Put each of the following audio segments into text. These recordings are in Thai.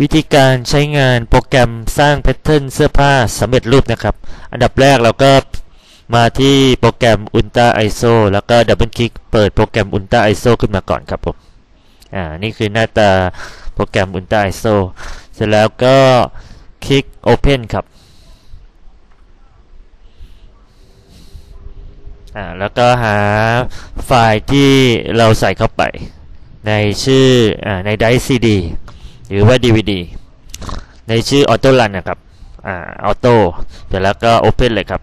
วิธีการใช้งานโปรแกรมสร้างแพทเทิร์นเสื้อผ้าสำเร็จรูปนะครับ อันดับแรกเราก็มาที่โปรแกรม Ultra ISO แล้วก็ดับเบิลคลิกเปิดโปรแกรม Ultra ISO ขึ้นมาก่อนครับผม อ่า นี่คือหน้าตาโปรแกรม Ultra ISO เสร็จแล้วก็คลิก Open ครับ อ่า แล้วก็หาไฟล์ที่เราใส่เข้าไป ในชื่อ อ่า ในไดร์ CD หรือว่า DVD ในชื่อ Auto Run นะครับ อ่า Auto เสร็จแล้วก็ Open เลยครับ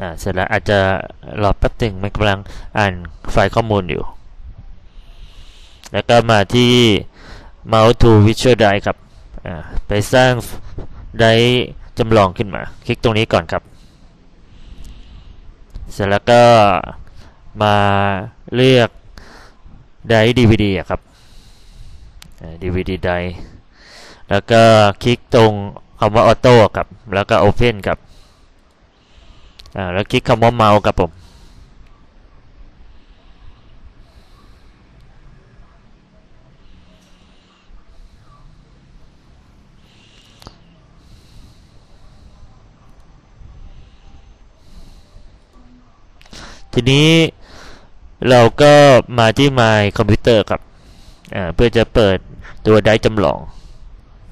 อ่า เสร็จแล้วอาจจะรอแป๊บหนึ่งมันกำลังอ่านไฟล์ข้อมูลอยู่ แล้วก็มาที่ Mount to Virtual Drive ครับ อ่า ไปสร้าง drive จำลองขึ้นมา คลิกตรงนี้ก่อนครับ เสร็จแล้วก็มาเลือกไดร์ DVD อะครับ DVD ไดร์แล้วก็คลิกตรงคำว่า auto ครับ แล้วก็ open ครับ อ่า แล้วคลิกคำว่าเมาส์ครับผม ทีนี้เราก็มาที่ My Computer ครับเพื่อจะเปิดตัว drive จำลอง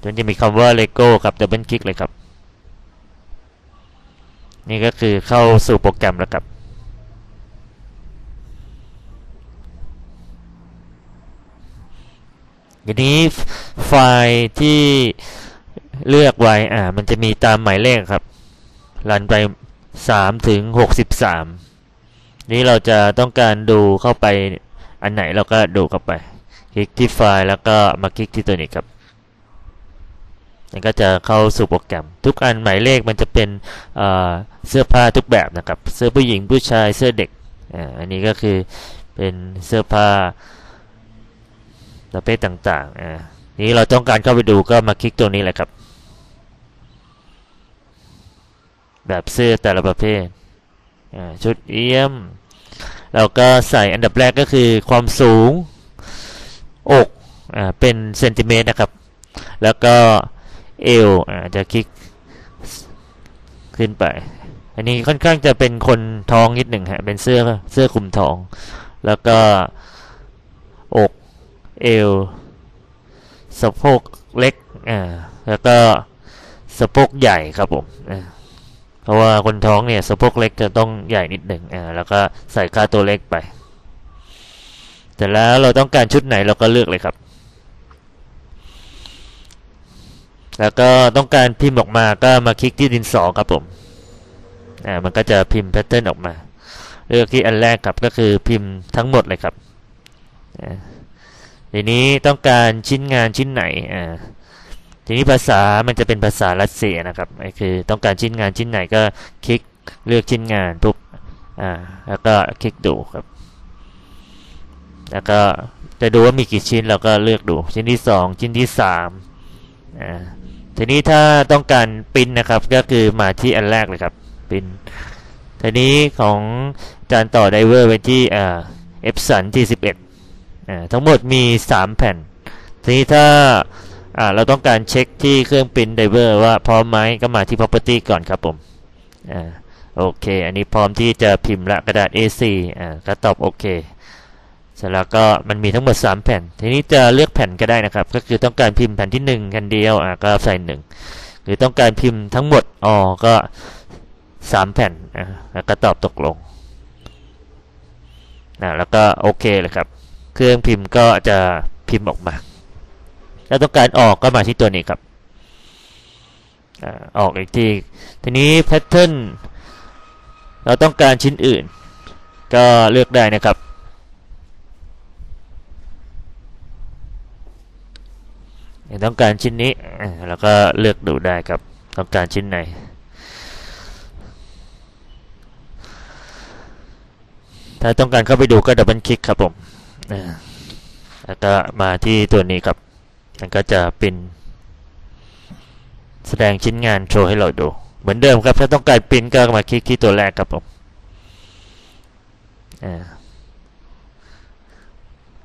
มันจะมีคำว่า Lego ครับ double click เลยครับ นี่ก็คือเข้าสู่โปรแกรมแล้วครับทีนี้ไฟล์ที่เลือกไว้ อ่า มันจะมีตามหมายเลขครับ รันไป3ถึง 63 นี้เราจะต้องการดูเข้าไปอันไหนเราก็ดูเข้าไป คลิกที่ไฟล์แล้วก็มาคลิกที่ตัวนี้ครับมันก็จะเข้าสู่โปรแกรม ทุกอันหมายเลขมันจะเป็นเสื้อผ้าทุกแบบนะครับ เสื้อผู้หญิงผู้ชายเสื้อเด็กออันนี้ก็คือเป็นเสื้อผ้าประเภทต่างๆอ่านี้เราต้องการเข้าไปดูก็มาคลิกตรงนี้แหละครับ แบบเสื้อแต่ละประเภท ชุดเอี้ยม เราก็ใส่อันดับแรกก็คือความสูงอกอเป็นเซนติเมตรนะครับ แล้วก็เอวอจะคลิกขึ้นไป อันนี้ค่อนข้างจะเป็นคนท้องนิดหนึ่งฮะ เป็นเสื้อเสื้อคลุมท้อง แล้วก็อกเอวสะโพกเล็ก อ่า แล้วก็สะโพกใหญ่ครับผมอ่า เพราะว่าคนท้องเนี่ยสะโพกเล็กจะต้องใหญ่นิดหนึ่งอ่าแล้วก็ใส่ค่าตัวเล็กไปแต่แล้วเราต้องการชุดไหนเราก็เลือกเลยครับ แล้วก็ต้องการพิมพ์ออกมาก็มาคลิกที่ดินสอครับผมอ่ามันก็จะพิมพ์แพทเทิร์นออกมา เลือกที่อันแรกครับก็คือพิมพ์ทั้งหมดเลยครับทีนี้ต้องการชิ้นงานชิ้นไหนอ่า ทีนี้ภาษามันจะเป็นภาษารัสเซียนะครับคือต้องการชิ้นงานชิ้นไหนก็คลิกเลือกชิ้นงานปุ๊บอ่าแล้วก็คลิกดูครับ แล้วก็จะดูว่ามีกี่ชิ้นเราก็เลือกดูชิ้นที่สองชิ้นที่สามอ่าทีนี้ถ้าต้องการปินนะครับก็คือมาที่อันแรกเลยครับปินทีนี้ของจานต่อ driver ไปที่อ่า Epson ที่11อ่าทั้งหมดมี 3 แผ่น ทีนี้ถ้า เราต้องการเช็คที่เครื่อง print driver ว่าพร้อมไหมก็มาที่ property ก่อนครับผมอ่าโอเค อันนี้พร้อมที่จะพิมพ์ละกระดาษ A4 อ่าก็ตอบโอเคเสร็จแล้วก็มันมีทั้งหมด 3 แผ่น ทีนี้จะเลือกแผ่นก็ได้นะครับ ก็คือต้องการพิมพ์แผ่นที่1อันเดียวอะก็ใส่ 1 หรือต้องการพิมพ์ทั้งหมดอ๋อก็ 3 แผ่นอะแล้วก็ตอบตกลงนะแล้วก็โอเคเลยครับ เครื่องพิมพ์ก็จะพิมพ์ออกมา แล้วต้องการออกก็มาที่ตัวนี้ครับออกอีกทีทีนี้แพทเทิร์นเราต้องการชิ้นอื่น ก็เลือกได้นะครับ ต้องการชิ้นนี้แล้วก็เลือกดูได้ครับ ต้องการชิ้นไหนถ้าต้องการเข้าไปดูก็ดับเบิลคลิกครับผมแล้วก็มาที่ตัวนี้ครับ มันก็จะเป็น แสดงชิ้นงานโชว์ให้เราดู เหมือนเดิมครับ ถ้าต้องการพิมพ์ก็มาคลิกที่ตัวแรกครับผม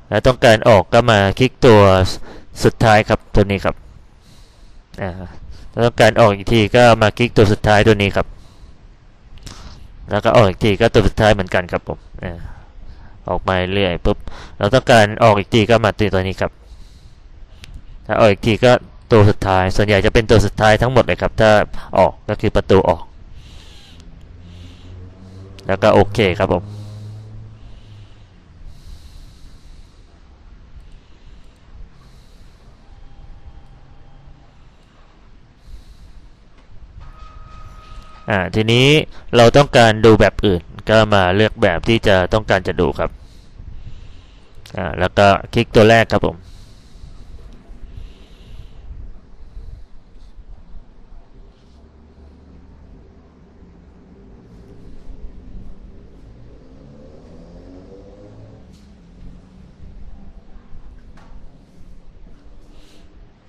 แล้วต้องการออกก็มาคลิกตัวสุดท้ายครับตัวนี้ครับอ่าแล้วต้องการออกอีกทีก็มาคลิกตัวสุดท้ายตัวนี้ครับ แล้วก็ออกอีกทีก็ตัวสุดท้ายเหมือนกันครับผมออกมาเรื่อยปุ๊บ เราต้องการออกอีกทีก็มาตัวตัวนี้ครับ ถ้าออกอีกทีก็ตัวสุดท้าย ส่วนใหญ่จะเป็นตัวสุดท้ายทั้งหมดเลยครับ ถ้าออกก็คือประตูออก แล้วก็โอเคครับผมอ่าทีนี้เราต้องการดูแบบอื่นก็มาเลือกแบบที่จะต้องการจะดูครับอ่าแล้วก็คลิกตัวแรกครับผม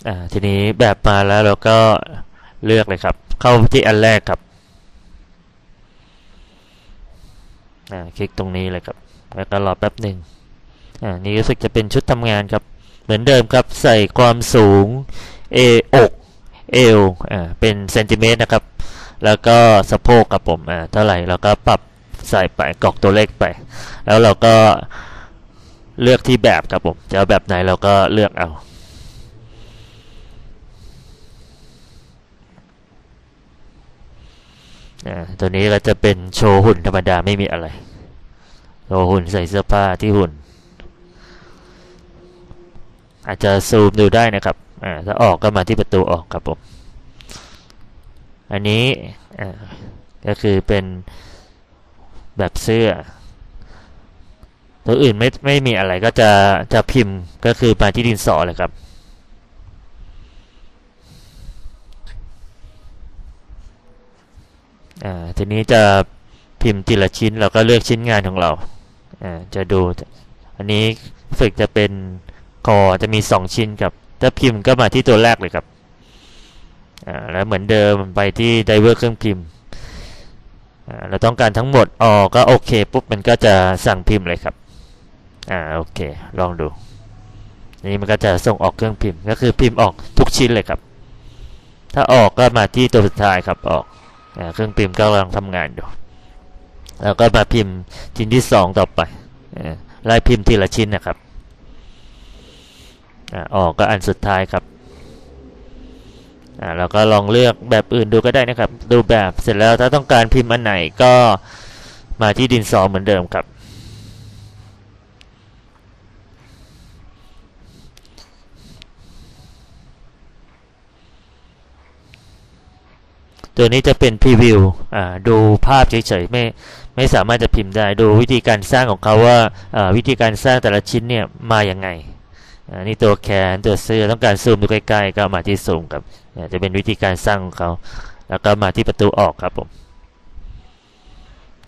อ่าทีนี้แบบมาแล้วเราก็เลือกเลยครับ เข้าที่อันแรกครับอ่าคลิกตรงนี้เลยครับ แล้วก็รอแป๊บหนึ่งอ่านี่รู้สึกจะเป็นชุดทำงานครับ เหมือนเดิมครับใส่ความสูงเออกเอวอ่าเป็นเซนติเมตรนะครับ แล้วก็สะโพกครับผมอ่าเท่าไหร่เราก็ปรับใส่ไปกรอกตัวเลขไป แล้วเราก็เลือกที่แบบครับผมจะเอาแบบไหนเราก็เลือกเอา ตัวนี้ก็จะเป็นโชว์หุ่นธรรมดาไม่มีอะไรโชว์หุ่นใส่เสื้อผ้าที่หุ่น อาจจะซูมดูได้นะครับอ่าถ้าออกก็มาที่ประตูออกครับผมอันนี้อ่าก็คือเป็นแบบเสื้อ ตัวอื่นไม่ไม่มีอะไรก็จะจะพิมพ์ก็คือมาที่ดินสอเลยครับ อ่าทีนี้จะพิมพ์ทีละชิ้นเราก็เลือกชิ้นงานของเราอ่าจะดู อันนี้ฝึกจะเป็นคอจะมี 2 ชิ้นครับ ถ้าพิมพ์ก็มาที่ตัวแรกเลยครับอ่าแล้วเหมือนเดิมไปที่ไดเวอร์เครื่องพิมพ์อ่าเราต้องการทั้งหมดออกก็โอเคปุ๊บมันก็จะสั่งพิมพ์เลยครับอ่าโอเคลองดูนี่มันก็จะส่งออกเครื่องพิมพ์ ก็คือพิมพ์ออกทุกชิ้นเลยครับ ถ้าออกก็มาที่ตัวสุดท้ายครับออก เครื่องพิมพ์ก็กำลังทำงานอยู่ แล้วก็มาพิมพ์ชิ้นที่สองต่อไปไล่พิมพ์ทีละชิ้นนะครับออกก็อันสุดท้ายครับอ่าเราก็ลองเลือกแบบอื่นดูก็ได้นะครับ ดูแบบเสร็จแล้วถ้าต้องการพิมพ์อันไหนก็มาที่ดินสอเหมือนเดิมครับ ตัวนี้จะเป็นพรีวิวอ่าดูภาพเฉยๆไม่ไม่สามารถจะพิมพ์ได้ดูวิธีการสร้างของเขาว่าอ่าวิธีการสร้างแต่ละชิ้นเนี่ยมาอย่างไงอ่านี่ตัวแขนตัวเสื้อต้องการซูมดูใกล้ๆก็มาที่ซูมครับอ่าจะเป็นวิธีการสร้างของเขา แล้วก็มาที่ประตูออกครับผม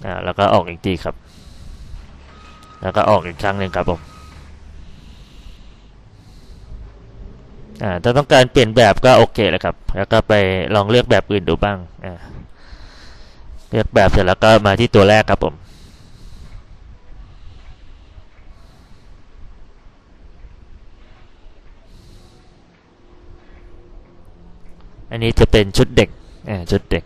อ่าแล้วก็ออกอีกทีครับ แล้วก็ออกอีกครั้งหนึ่งครับผม อ่าถ้าต้องการเปลี่ยนแบบก็โอเคแล้วครับ แล้วก็ไปลองเลือกแบบอื่นดูบ้างอ่าเลือกแบบเสร็จแล้วก็มาที่ตัวแรกครับผมอันนี้จะเป็นชุดเด็กอ่าชุดเด็ก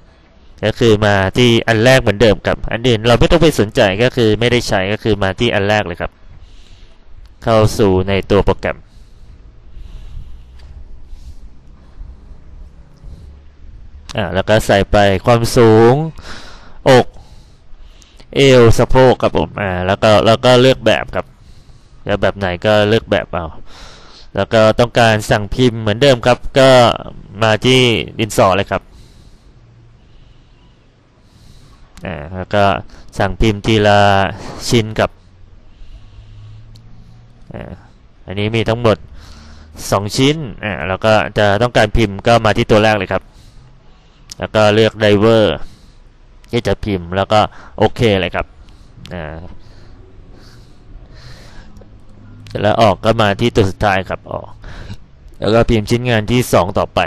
ก็คือมาที่อันแรกเหมือนเดิมกับ อันอื่นเราไม่ต้องไปสนใจก็คือไม่ได้ใช้ก็คือมาที่อันแรกเลยครับ เข้าสู่ในตัวโปรแกรม อ่าแล้วก็ใส่ไปความสูง อก เอวสะโพกครับผมอ่าแล้วก็แล้วก็เลือกแบบครับแล้วแบบไหนก็เลือกแบบเอาแล้วก็ต้องการสั่งพิมพ์เหมือนเดิมครับ ก็มาที่ดินสอเลยครับอ่าแล้วก็สั่งพิมพ์ทีละชิ้นกับอ่าอันนี้มีทั้งหมด 2 ชิ้นอ่าแล้วก็จะต้องการพิมพ์ก็มาที่ตัวแรกเลยครับ แล้วก็เลือกไดเวอร์ที่จะพิมพ์แล้วก็โอเคเลยครับอ่าแล้วออกก็มาที่ตัวสุดท้ายครับออก แล้วก็พิมพ์ชิ้นงานที่ 2 ต่อไป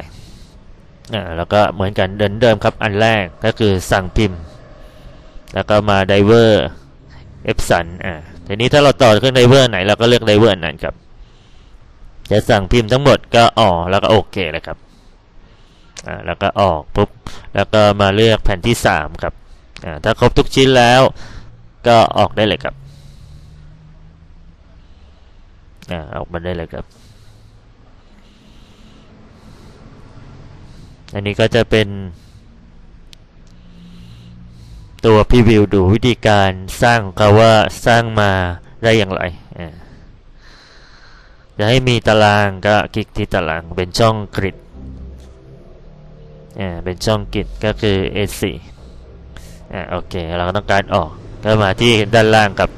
อ่าแล้วก็เหมือนกันเดิมเดิมครับอันแรกก็คือสั่งพิมพ์ แล้วก็มา driver Epson อ่าทีนี้ถ้าเราต่อเครื่อง driver ไหนเราก็เลือก driver นั้นครับ จะสั่งพิมพ์ทั้งหมดก็ออกแล้วก็โอเคเลยครับ อ่าแล้วก็ออกปุ๊บแล้วก็มาเลือกแผ่นที่สามครับอ่าถ้าครบทุกชิ้นแล้วก็ออกได้เลยครับอ่าออกมาได้เลยครับ อันนี้ก็จะเป็น ตัวพรีวิวดูวิธีการสร้างของเขาว่าสร้างมาได้อย่างไรอ่าจะให้มีตารางก็คลิกที่ตารางเป็นช่องกริด อ่าเป็นช่องกิดก็คือ A4 อ่าโอเค เราก็ต้องการออกก็มาที่ด้านล่างครับ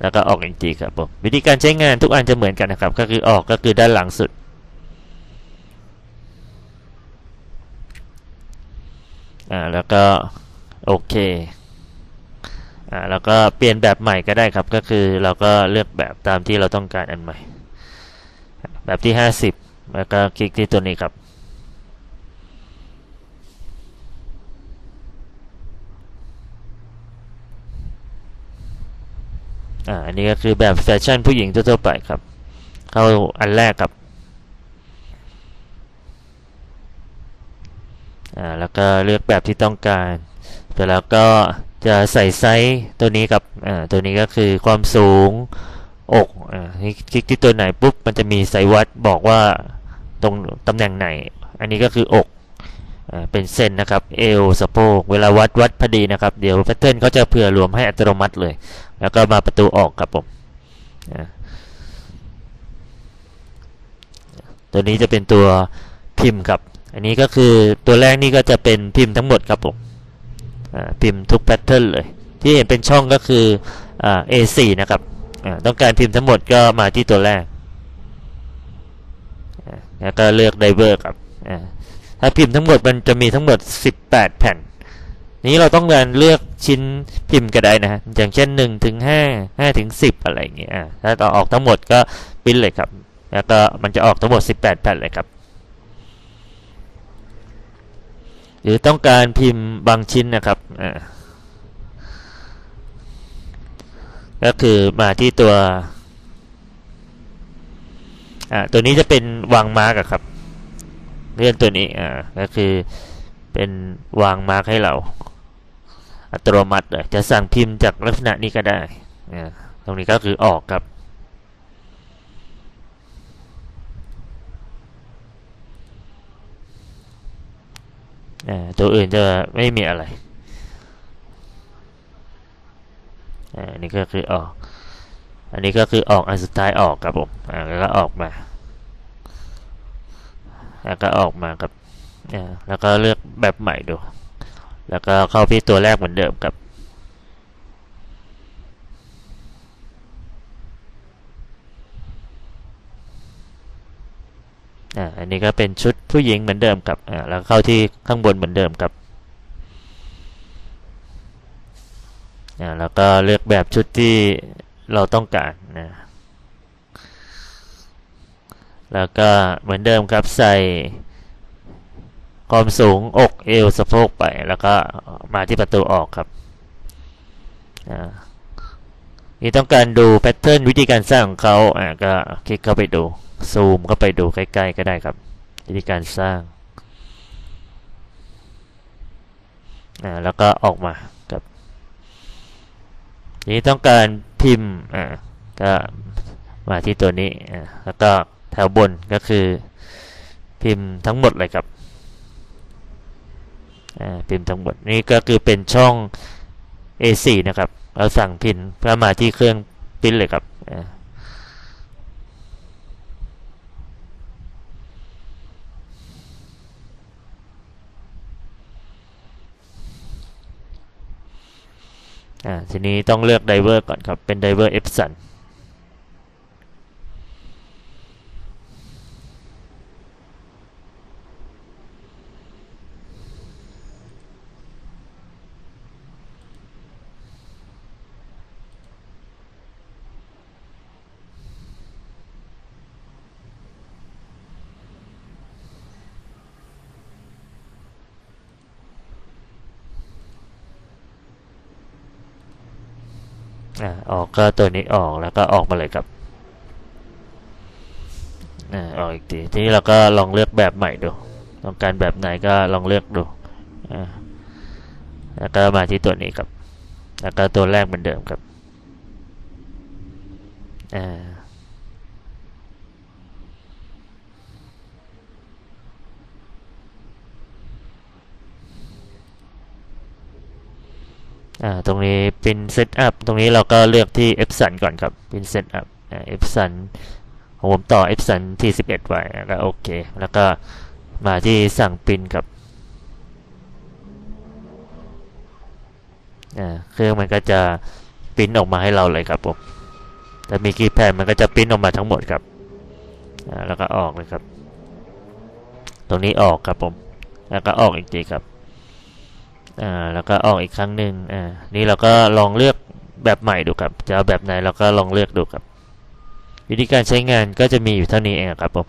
แล้วก็ออกอีกทีครับผมวิธีการใช้งานทุกอันจะเหมือนกันนะครับ ก็คือออกก็คือด้านหลังสุดอ่าแล้วก็โอเคอ่าแล้วก็เปลี่ยนแบบใหม่ก็ได้ครับ ก็คือเราก็เลือกแบบตามที่เราต้องการอันใหม่ แบบที่ 50 แล้วก็คลิกที่ตัวนี้ครับ อ่าอันนี้ก็คือแบบแฟชั่นผู้หญิงทั่วๆไปครับ เข้าอันแรกครับอ่าแล้วก็เลือกแบบที่ต้องการเสร็จแล้วก็จะใส่ไซส์ตัวนี้ครับอ่าตัวนี้ก็คือความสูงอกอ่าคลิกที่ตัวไหนปุ๊บมันจะมีไซส์วัดบอกว่าตรงตำแหน่งไหน อันนี้ก็คืออก เป็นเซนนะครับเอวสะโพกเวลาวัดวัดพอดีนะครับ เดี๋ยว pattern เขาจะเผื่อรวมให้อัตโนมัติเลย แล้วก็มาประตูออกครับผมตัวนี้จะเป็นตัวพิมพ์ครับ อันนี้ก็คือตัวแรกนี่ก็จะเป็นพิมพ์ทั้งหมดครับผมพิมพ์ทุกแพทเทิร์นเลย ที่เห็นเป็นช่องก็คืออ่า A4 นะครับต้องการพิมพ์ทั้งหมดก็มาที่ตัวแรกแล้วก็เลือกไดเวอร์ครับ ถ้าพิมพ์ทั้งหมดมันจะมีทั้งหมด 18 แผ่น นี้เราต้องการเลือกชิ้นพิมพ์ก็ได้นะฮะอย่างเช่น1ถึง5 5ถึง10 อะไรอย่างเงี้ยถ้าต่อออกทั้งหมดก็ปิ้นเลยครับ แล้วก็มันจะออกทั้งหมด 18 แผ่นเลยครับ หรือต้องการพิมพ์บางชิ้นนะครับอ่าก็คือมาที่ตัว ตัวนี้จะเป็นวางมาร์กครับ เลื่อนตัวนี้อ่าก็คือเป็นวางมาร์กให้เรา อัตโนมัติเลยจะสั่งพิมพ์จากลักษณะนี้ก็ได้อ่าตรงนี้ก็คือออกครับอ่าตัวอื่นจะไม่มีอะไรอันนี้ก็คือออก อันนี้ก็คือออกอันสุดท้ายออกครับผมอ่าแล้วก็ออกมา แล้วก็ออกมาครับแล้วก็เลือกแบบใหม่ดู แล้วก็เข้าที่ตัวแรกเหมือนเดิมครับอันนี้ก็เป็นชุดผู้หญิงเหมือนเดิมครับแล้วเข้าที่ข้างบนเหมือนเดิมครับแล้วก็เลือกแบบชุดที่เราต้องการนะ แล้วก็เหมือนเดิมครับใส่ความสูงอกเอวสะโพกไป แล้วก็มาที่ประตูออกครับอ่านี่ต้องการดูแพทเทิร์นวิธีการสร้างของเขาอ่าก็คลิกเข้าไปดู ซูมเข้าไปดูใกล้ๆก็ได้ครับ วิธีการสร้างอ่าแล้วก็ออกมาครับนี้ต้องการพิมพ์อ่าก็มาที่ตัวนี้อ่าแล้วก็ แถวบนก็คือพิมพ์ทั้งหมดเลยครับพิมพ์ทั้งหมดนี่ก็คือเป็นช่อง A4 นะครับ เราสั่งพิมพ์เพื่อมาที่เครื่องพิมพ์เลยครับทีนี้ต้องเลือกไดเวอร์ก่อนครับ เป็นไดเวอร์ Epson ออ่า ออกก็ตัวนี้ออกแล้วก็ออกมาเลยครับอ่าออกอีกทีทีนี้เราก็ลองเลือกแบบใหม่ดู ต้องการแบบไหนก็ลองเลือกดูอ่าแล้วก็มาที่ตัวนี้ครับ แล้วก็ตัวแรกเหมือนเดิมครับอ่า อ่าตรงนี้เป็น setup ตรงนี้เราก็เลือกที่ Epson ก่อนครับเป็น setup อ่า Epson ของผมต่อ Epson ที่11 ไว้แล้วก็โอเค แล้วก็มาที่สั่งปริ้นครับอ่าเครื่องมันก็จะปริ้นออกมาให้เราเลยครับผมแต่มีกี่แผ่นมันก็จะปริ้นออกมาทั้งหมดครับอ่าแล้วก็ออกเลยครับ ตรงนี้ออกครับผม แล้วก็ออกอีกทีครับ อ่าแล้วก็ออกอีกครั้งหนึ่งอ่านี่เราก็ลองเลือกแบบใหม่ดูครับจะเอาแบบไหนเราก็ลองเลือกดูครับ วิธีการใช้งานก็จะมีอยู่เท่านี้เองครับผม